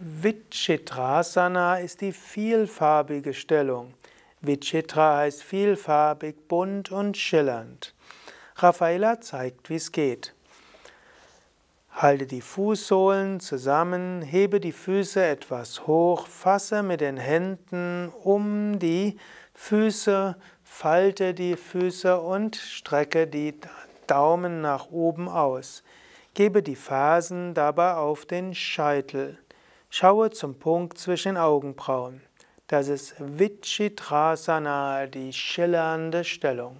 Vichitrasana ist die vielfarbige Stellung. Vichitra heißt vielfarbig, bunt und schillernd. Raffaella zeigt, wie es geht. Halte die Fußsohlen zusammen, hebe die Füße etwas hoch, fasse mit den Händen um die Füße, falte die Füße und strecke die Daumen nach oben aus. Gebe die Fersen dabei auf den Scheitel. Schaue zum Punkt zwischen den Augenbrauen. Das ist Vichitrasana, die schillernde Stellung.